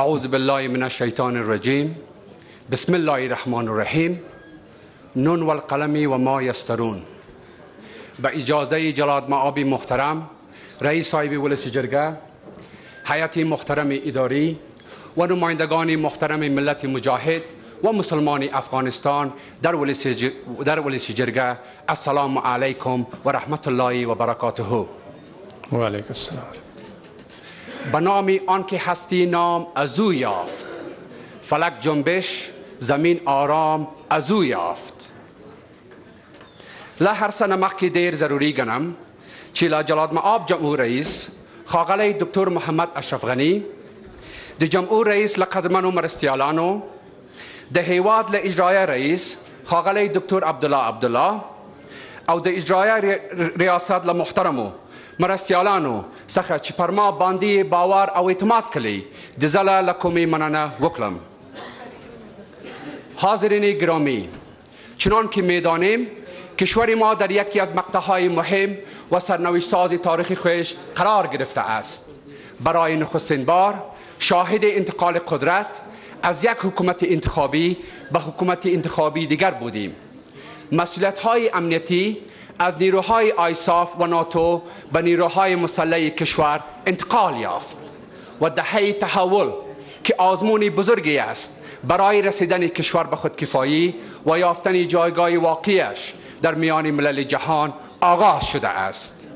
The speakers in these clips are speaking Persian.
أعوذ بالله من الشیطان الرجیم بسم الله الرحمن الرحیم نون والقلم و ما یسترون اجازه جلاد معابی محترم رئیس صاحب ولس جرگه حیات محترم اداری و نمایندگان محترم ملت مجاهد و مسلمان افغانستان در ولس در ولس جرگه. السلام علیکم و رحمت الله و برکاته. و علیکم السلام. به نام آنکه هستی نام از او یافت. فلک جنبش زمین آرام از او یافت. لا هر سنه مخکې ډیر ضروری ګڼم چې لا جلاد معاب جمهور رئیس خاغلی دکتر محمد اشرف غنی. د جمهور رئیس لقدمنو مرستیالانو. د هیواد له اجرایه رئیس خاغلی دکتر عبدالله عبدالله. او د اجرایه ریاست له محترمو مرستیالانو څخه چې پر ما باندې باور او اعتماد کړی د زله له کومې مننه وکړم حاضرین گرامی چنان که می‌دانیم کشور ما در یکی از مقطعهای مهم و سرنوشت ساز تاریخی خودش قرار گرفته است. برای نخستین بار شاهد انتقال قدرت از یک حکومت انتخابی به حکومت انتخابی دیگر بودیم. مسئولیت های امنیتی از نیروهای آیساف و ناتو به نیروهای مسلح کشور انتقال یافت و دهه تحول که آزمون بزرگی است برای رسیدن کشور به خودکفایی و یافتن جایگاه واقعیش در میان ملل جهان آغاز شده است.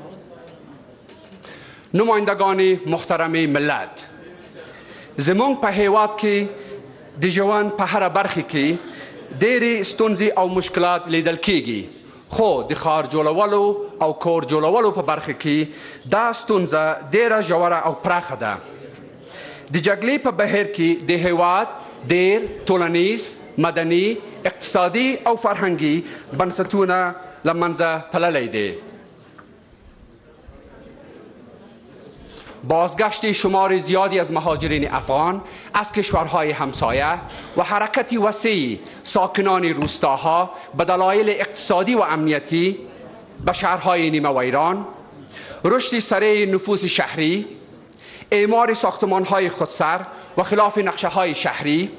نمایندگان محترم ملت زمون په هیواد کې د ژوند په هر برخه کې ډېری ستونزې او مشکلات لیدل کیږي خو د خار جوړولو او کور جوړولو په برخه کې دا ستونزه ډېره ژوره او پراخه ده. د جګړې په بهیر کې د هیواد ډېر ټولنیز مدني اقتصادي او فرهنګي بنسټونه لمنځه تللی دی بازگشت شمار زیادی از مهاجرین افغان از کشورهای همسایه و حرکت وسیع ساکنان روستاها به دلایل اقتصادی و امنیتی به شهرهای نیمه ویران رشد سریع نفوس شهری اعمار ساختمانهای خودسر و خلاف نقشه های شهری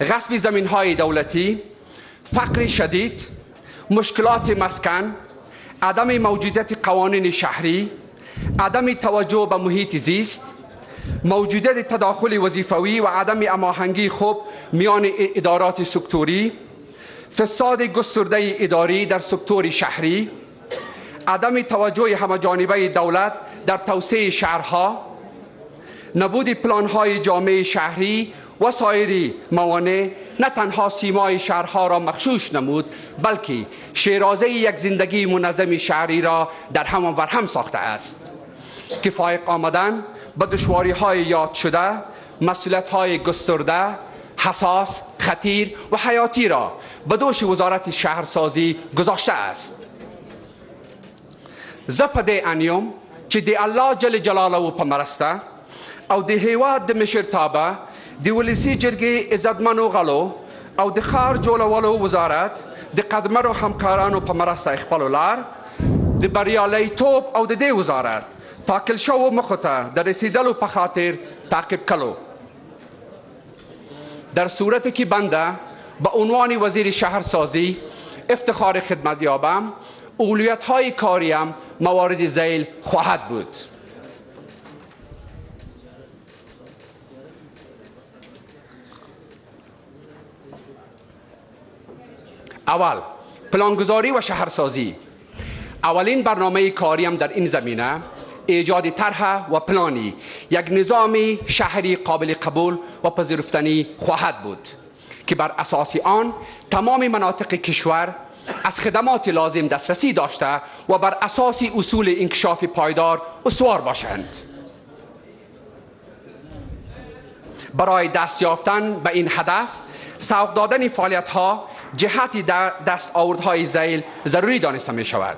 غصب زمین های دولتی فقر شدید مشکلات مسکن عدم موجودیت قوانین شهری عدم توجه به محیط زیست موجودیت تداخل وظیفوی و عدم اماهنگی خوب میان ادارات سکتوری فساد گسترده اداری در سکتور شهری عدم توجه همجانبه دولت در توسعه شهرها نبود پلان های جامعه شهری و سایر موانع نه تنها سیمای شهرها را مخشوش نمود بلکه شیرازه یک زندگی منظم شهری را در هم و هم ساخته است. که فایق آمدن به دشواری های یاد شده مسئولیت های گسترده حساس، خطیر و حیاتی را به دوش وزارت شهرسازی گذاشته است. دې انیم چې د الله جل جلاله په مرسته او د هیواد د مشرتابه د ولسی جرګې عزتمنو غلو او د خار جوړولو وزارت د قدمرو همکارانو په مرسته خپل لار د بریالیتوب او د دې وزارت تاکل شو مخو ته د رسیدلو په خاطر تعقیب کلو در صورتی که بنده به عنوان وزیر شهرسازی افتخار خدمت یابم اولویت های کاریم موارد زیل خواهد بود اول پلانگذاری و شهرسازی. اولین برنامه کاریم در این زمینه ایجاد طرح و پلانی. یک نظام شهری قابل قبول و پذیرفتنی خواهد بود که بر اساس آن تمام مناطق کشور از خدمات لازم دسترسی داشته و بر اساس اصول انکشاف پایدار استوار باشند. برای دست یافتن به این هدف سوق دادن فعالیت ها جهتی در دست آوردهای زیل ضروری دانسته می شود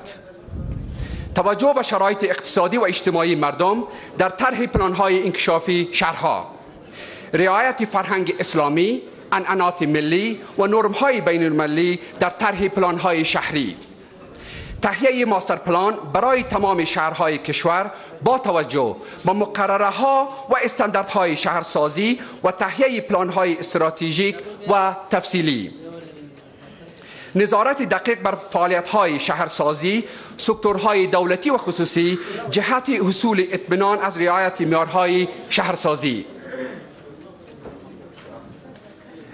توجه به شرایط اقتصادی و اجتماعی مردم در طرح پلانهای انکشافی شهرها رعایت فرهنگ اسلامی انعنات ملی و نرمهای بین المللی در طرح پلانهای شهری. تهیه ماستر پلان برای تمام شهرهای کشور با توجه به مقرره ها و استانداردهای شهرسازی و تهیه پلان های استراتژیک و تفصیلی. نظارت دقیق بر فعالیت های شهرسازی سکتورهای دولتی و خصوصی جهت حصول اطمینان از رعایت معیارهای شهرسازی.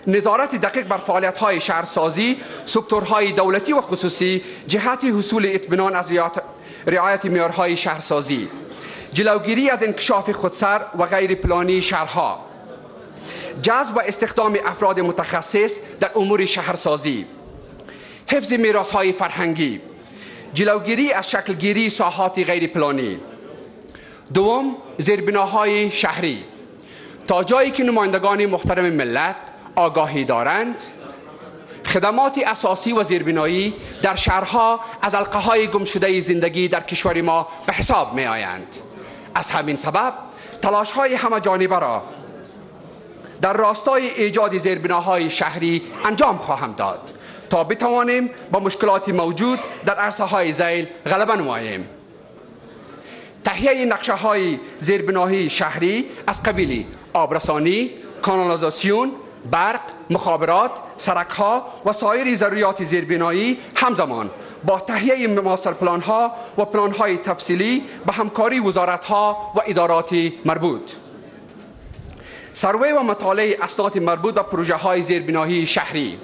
نظارت دقیق بر فعالیت های شهرسازی سکتورهای دولتی و خصوصی جهت حصول اطمینان از رعایت معیارهای شهرسازی. جلوگیری از انکشاف خودسر و غیر پلانی شهرها. جذب و استخدام افراد متخصص در امور شهرسازی. حفظ میراث های فرهنگی جلوگیری از شکلگیری ساحات غیر پلانی دوم زیربناهای شهری. تا جایی که نمایندگان محترم ملت آگاهی دارند خدمات اساسی و زیربنایی در شهرها از القه های گمشده زندگی در کشور ما به حساب می آیند از همین سبب تلاش های همه جانبه را در راستای ایجاد زیربناهای شهری انجام خواهم داد. تا بتوانیم با مشکلات موجود در عرصه های زیل غلبه نماییم. تهیه نقشه های زیربناهی شهری از قبیل آبرسانی، کانالازاسیون، برق، مخابرات، سرک ها و سایر ضروریات زیربنایی همزمان با تهیه ماستر پلان ها و پلان های تفصیلی به همکاری وزارت ها و ادارات مربوط. سروی و مطالعه اسناد مربوط به پروژه های زیربنایی شهری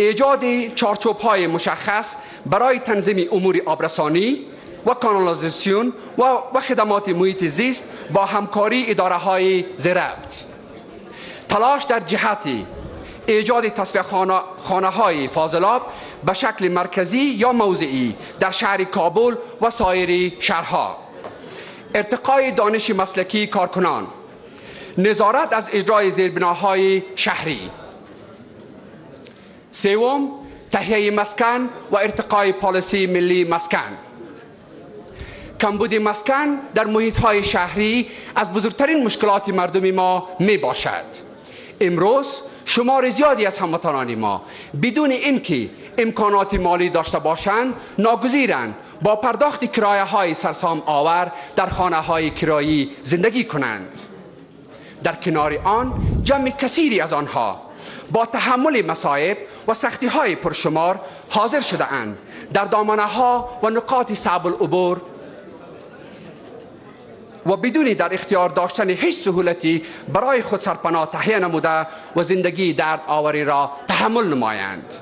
ایجاد چارچوب های مشخص برای تنظیم امور آبرسانی و کانالازیسیون و, خدمات محیط زیست با همکاری اداره های زیربط تلاش در جهت ایجاد تصفیه خانه, خانه های فاضلاب به شکل مرکزی یا موضعی در شهر کابل و سایر شهرها. ارتقای دانش مسلکی کارکنان. نظارت از اجرای زیربناهای شهری. سوم تهیه مسکن و ارتقای پالیسی ملی مسکن. کمبود مسکن در محیط های شهری از بزرگترین مشکلات مردم ما می باشد امروز شمار زیادی از هموطنان ما بدون اینکه امکانات مالی داشته باشند ناگزیرند با پرداخت کرایه های سرسام آور در خانه های کرایی زندگی کنند. در کنار آن جمع کثیری از آنها با تحمل مصائب و سختی های پرشمار حاضر شده اند در دامانه ها و نقاط صعب العبور و بدون در اختیار داشتن هیچ سهولتی برای خود سرپناه تهیه نموده و زندگی درد آوری را تحمل نمایند.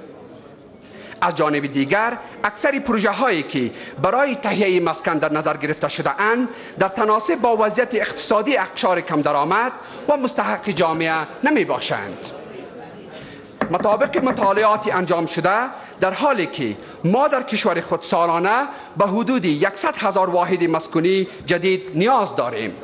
از جانب دیگر اکثر پروژه هایی که برای تهیه مسکن در نظر گرفته شده اند در تناسب با وضعیت اقتصادی اقشار کم درآمد و مستحق جامعه نمی باشند مطابق مطالعاتی انجام شده در حالی که ما در کشور خود سالانه به حدود 100 هزار واحد مسکونی جدید نیاز داریم.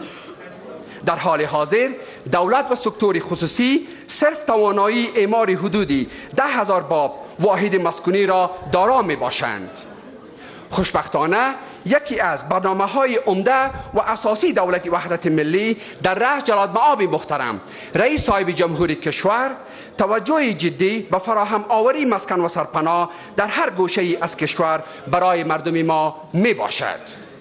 در حال حاضر دولت و سکتور خصوصی صرف توانایی اعمار حدودی ده هزار باب واحد مسکونی را دارا می باشند خوشبختانه یکی از برنامه های عمده و اساسی دولت وحدت ملی در راه جلال معاب محترم رئیس صاحب جمهوری کشور توجه جدی به فراهم آوری مسکن و سرپناه در هر گوشه ای از کشور برای مردم ما می باشد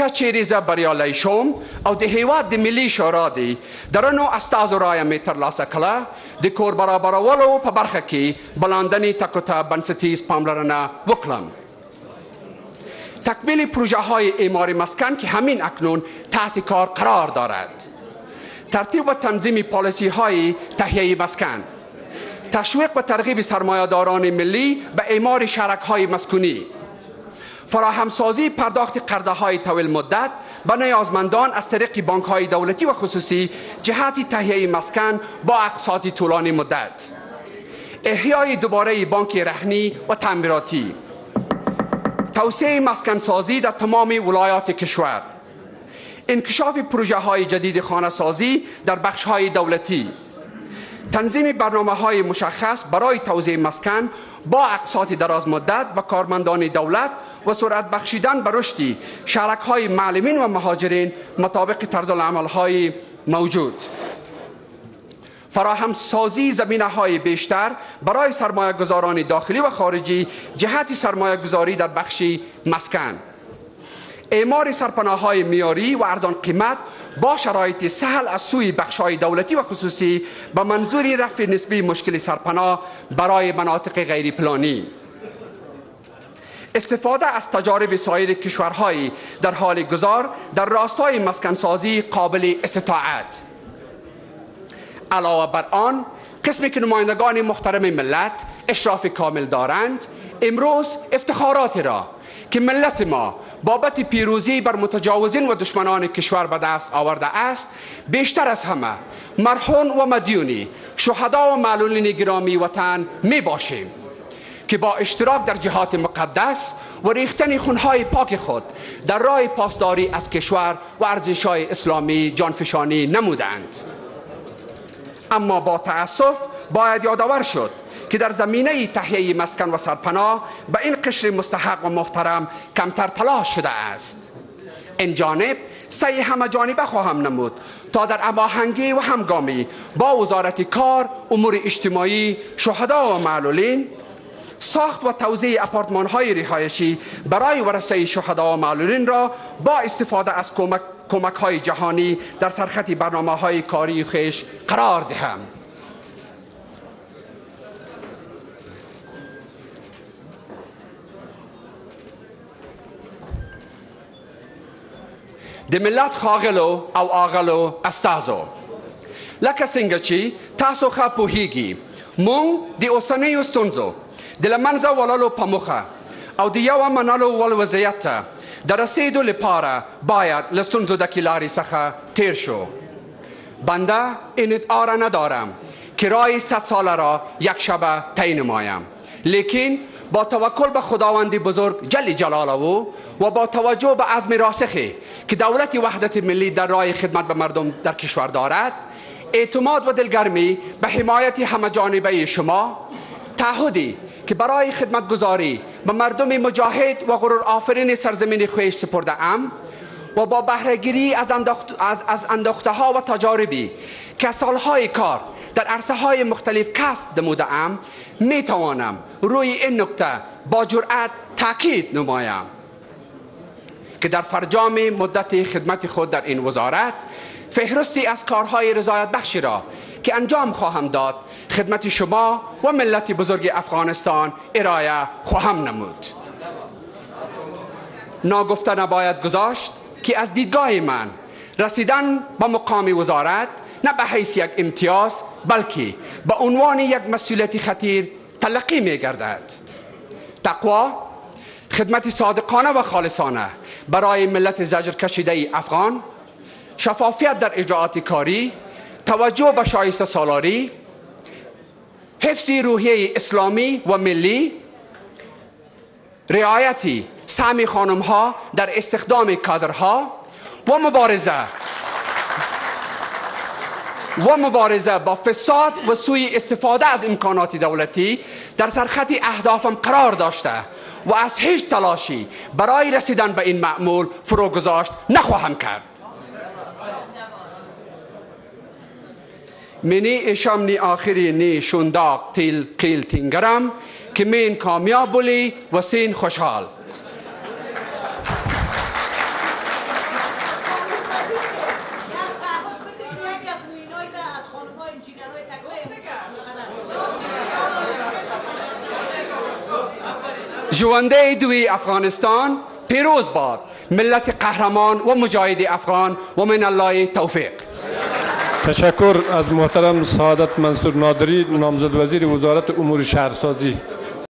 کچیریزه بریالی شوم او د هیواد د ملي شورا دی. درنو استازو رایم می ترلاسه کړه د کور برابرولو په برخه کې بلاندنی تکو ته بنسټیز پاملرنه وکړم. تکمیل پروژه های اعمار مسکن که همین اکنون تحت کار قرار دارد. ترتیب و تنظیم پالیسی های تهیه مسکن. تشویق و ترغیب سرمایه‌داران ملی به اعمار شرک های مسکونی. فراهمسازی پرداخت قرضه های طویل مدت به نیازمندان از طریق بانک های دولتی و خصوصی جهت تهیه مسکن با اقساط طولانی مدت. احیای دوباره بانک رهنی و تعمیراتی. توسعه مسکن سازی در تمام ولایات کشور. انکشاف پروژه های جدید خانه سازی در بخش های دولتی. تنظیم برنامه های مشخص برای توزیع مسکن با اقساط دراز مدت و کارمندان دولت و سرعت بخشیدن به رشدی. شرک های معلمین و مهاجرین مطابق طرز العمل های موجود. فراهم سازی زمینه های بیشتر برای سرمایه گذاران داخلی و خارجی جهت سرمایه گذاری در بخش مسکن. اعمار سرپناه های میاری و ارزان قیمت با شرایط سهل از سوی بخش های دولتی و خصوصی به منظور رفع نسبی مشکل سرپناه برای مناطق غیر پلانی استفاده از تجارب سایر کشورهای در حال گذار در راستای مسکنسازی قابل استطاعت. علاوه بر آن قسمی که نمایندگان محترم ملت اشراف کامل دارند امروز افتخارات را که ملت ما بابت پیروزی بر متجاوزین و دشمنان کشور به دست آورده است بیشتر از همه مرحون و مدیونی شهدا و معلولین گرامی وطن می باشیم. که با اشتراک در جهات مقدس و ریختن خونهای پاک خود در راه پاسداری از کشور و ارزشهای اسلامی جانفشانی نمودند. اما با تأسف باید یادآور شد که در زمینه تهیه مسکن و سرپناه به این قشر مستحق و محترم کمتر تلاش شده است. این جانب سعی همه جانبه خواهم نمود تا در هماهنگی و همگامی با وزارت کار امور اجتماعی شهدا و معلولین ساخت و توزیع اپارتمان های رهایشی برای ورسه شهدا و معلولین را با استفاده از کمک, کمک های جهانی در سرخط برنامه های کاری خیش قرار دهم. د ملت خاغلو او آغلو استازو. لکه څنګه چې تاسو ښه پوهیږي مونږ د اوسنیو ستونزو د لمنځه وړلو په موخه او د یو منلو ول وضعیت ته د رسیدو لپاره باید له ستونزو د کلاري څخه تیر شو بنده این ادعا را ندارم که رای صد ساله را یک شبه طی نمایم لیکن با توکل به خداوند بزرگ جل جلاله و با توجه به عزم راسخی که دولت وحدت ملی در راه خدمت به مردم در کشور دارد اعتماد و دلگرمی به حمایت همه جانبه شما تعهدی که برای خدمت گذاری به مردم مجاهد و غرور آفرین سرزمین خویش سپرده ام و با بهرهگیری از, از, از انداخته ها و تجاربی که سالهای کار در عرصه های مختلف کسب نموده ام می توانم روی این نکته با جرأت تاکید نمایم که در فرجام مدت خدمت خود در این وزارت فهرستی از کارهای رضایت بخشی را که انجام خواهم داد. خدمت شما و ملت بزرگ افغانستان ارائه خواهم نمود. ناگفته نباید گذاشت که از دیدگاه من رسیدن به مقام وزارت نه به حیث یک امتیاز بلکه به عنوان یک مسئولیت خطیر تلقی می گردد. تقوا خدمت صادقانه و خالصانه برای ملت زجر کشیده افغان شفافیت در اجراعات کاری توجه به شایسته سالاری حفظ روحیه اسلامی و ملی رعایتی سهمی خانم ها در استخدام کادرها و مبارزه. و مبارزه با فساد و سوی استفاده از امکانات دولتی در سرخط اهدافم قرار داشته و از هیچ تلاشی برای رسیدن به این معمول فروگذاشت نخواهم کرد. منی اشام نی آخری نی شنداق تیل قیل تینگرم که من کامیاب بولی و سین خوشحال. جوانده دوی افغانستان پیروز باد. ملت قهرمان و مجاهد افغان و من الله توفیق. تشکر از محترم سعادت منصور نادری نامزد وزیر وزارت امور شهرسازی.